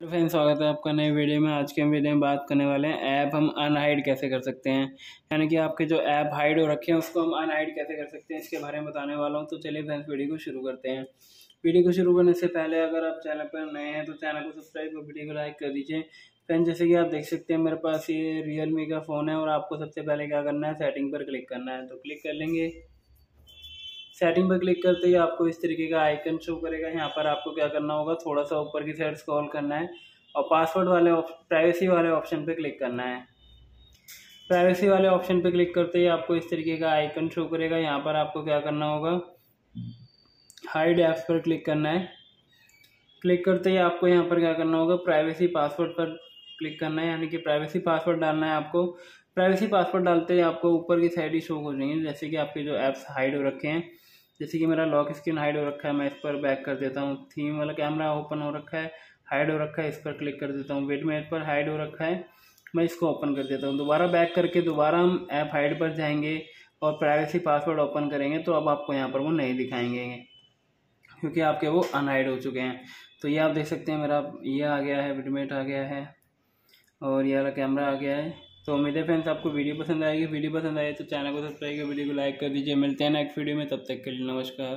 Friends, स्वागत है आपका नए वीडियो में। आज के वीडियो में बात करने वाले हैं ऐप हम अनहाइड कैसे कर सकते हैं। यानी कि आपके जो ऐप हाइड हो रखे हैं, उसको हम अनहाइड कैसे कर सकते हैं, इसके बारे में बताने वाला हूँ। तो चलिए फ्रेंड्स, वीडियो को शुरू करते हैं। वीडियो को शुरू करने से पहले अगर आप चैनल पर नए हैं तो चैनल को सब्सक्राइब और वीडियो को लाइक कर दीजिए। फ्रेंड जैसे कि आप देख सकते हैं, मेरे पास ये रियल का फ़ोन है और आपको सबसे पहले क्या करना है, सेटिंग पर क्लिक करना है। तो क्लिक कर लेंगे। सेटिंग पर क्लिक करते ही आपको इस तरीके का आइकन शो करेगा। यहाँ पर आपको क्या करना होगा? थोड़ा सा ऊपर की साइड स्क्रॉल करना है और पासवर्ड वाले प्राइवेसी वाले ऑप्शन पर क्लिक करना है। प्राइवेसी वाले ऑप्शन पर क्लिक करते ही आपको इस तरीके का आइकन शो करेगा। यहाँ पर आपको क्या करना होगा? हाइड ऐप्स पर क्लिक करना है। क्लिक करते ही आपको यहाँ पर क्या करना होगा? प्राइवेसी पासवर्ड पर क्लिक करना है। यानी कि प्राइवेसी पासवर्ड डालना है आपको। प्राइवेसी पासवर्ड डालते ही आपको ऊपर की साइड ही शो हो जाएँगे। जैसे कि आपके जो ऐप्स हाइड हो रखे हैं। जैसे कि मेरा लॉक स्क्रीन हाइड हो रखा है, मैं इस पर बैक कर देता हूँ। थीम वाला कैमरा ओपन हो रखा है, हाइड हो रखा है, इस पर क्लिक कर देता हूँ। वेट मेट पर हाइड हो रखा है, मैं इसको ओपन कर देता हूँ। दोबारा बैक करके दोबारा हम ऐप हाइड पर जाएँगे और प्राइवेसी पासवर्ड ओपन करेंगे तो अब आपको यहाँ पर वो नहीं दिखाएँगे, क्योंकि आपके वो अनहाइड हो चुके हैं। तो ये आप देख सकते हैं, मेरा ये आ गया है विडमेट आ गया है, और ये वाला कैमरा आ गया है। तो उम्मीद है फ्रेंड्स आपको वीडियो पसंद आएगी वीडियो पसंद आए तो चैनल को सब्सक्राइब कर वीडियो को लाइक कर दीजिए। मिलते हैं नेक्स्ट वीडियो में, तब तक के लिए नमस्कार।